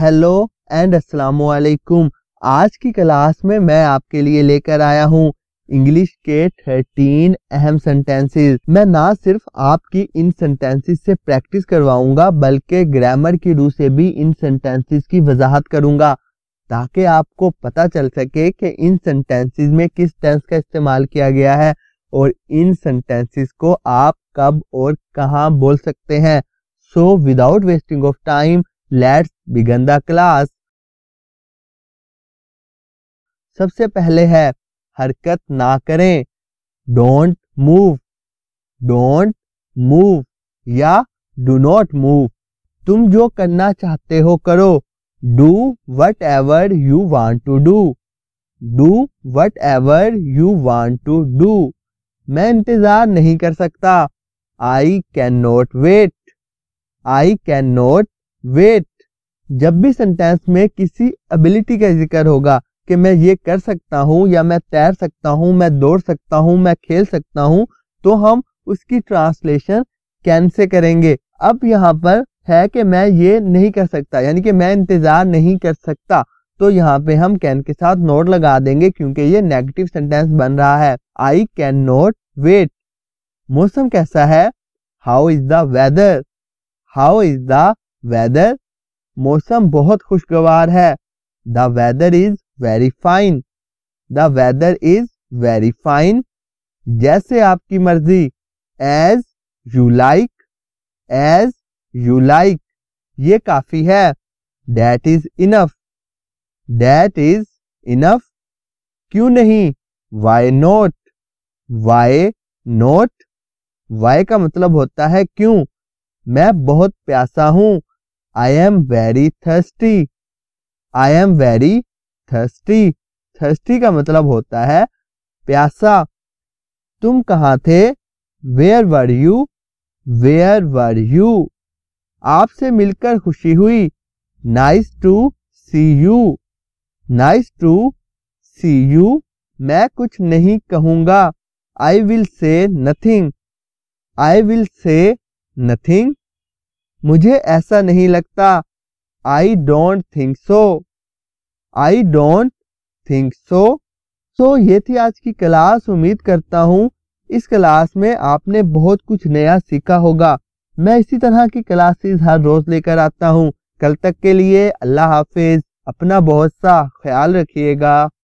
Hello and अस्सलाम वालेकुम आज की क्लास में मैं आपके लिए लेकर आया हूँ इंग्लिश के थर्टीन अहम सेंटेंसेस मैं ना सिर्फ़ आपकी इन सेंटेंसेस से प्रैक्टिस करवाऊँगा, बल्कि ग्रामर की रू से भी इन सेंटेंसेस की वजाहत करूँगा, ताकि आपको पता चल सके कि इन सेंटेंसेस में किस टेंस का इस्तेमाल किया गया है और इन सेंटेंसेस को आप कब और कहाँ बोल सकते हैं। So without wasting of time let's begin the class. सबसे पहले है, हरकत ना करें। डोंट मूव डोंट मूव या डू नॉट मूव तुम जो करना चाहते हो करो। Do whatever you want to do do whatever you want to do मैं इंतज़ार नहीं कर सकता। I can not wait I can not wait जब भी सेंटेंस में किसी एबिलिटी का ज़िक्र होगा कि मैं ये कर सकता हूँ या मैं तैर सकता हूँ, मैं दौड़ सकता हूँ, मैं खेल सकता हूँ तो हम उसकी ट्रांसलेशन कैन से करेंगे? अब यहाँ पर है कि मैं ये नहीं कर सकता, यानी कि मैं इंतज़ार नहीं कर सकता तो यहाँ पे हम कैन के साथ नोट लगा देंगे क्योंकि ये नेगेटिव सेंटेंस बन रहा है। आई कैन नोट वेट मौसम कैसा है? How is the weather how is the weather मौसम बहुत खुशगवार है। The weather is very fine the weather is very fine जैसे आपकी मर्ज़ी। As you like as you like ये काफ़ी है। That is enough that is enough क्यों नहीं? Why not why not why का मतलब होता है क्यों? मैं बहुत प्यासा हूँ। I am very thirsty I am very thirsty thirsty का मतलब होता है प्यासा। तुम कहाँ थे? Where were you where were you आपसे मिलकर खुशी हुई। Nice to see you nice to see you मैं कुछ नहीं कहूँगा। I will say nothing I will say nothing मुझे ऐसा नहीं लगता। I don't think so I don't think so so ये थी आज की क्लास। उम्मीद करता हूँ इस क्लास में आपने बहुत कुछ नया सीखा होगा। मैं इसी तरह की क्लासेस हर रोज लेकर आता हूँ। कल तक के लिए अल्लाह हाफिज। अपना बहुत सा ख्याल रखिएगा।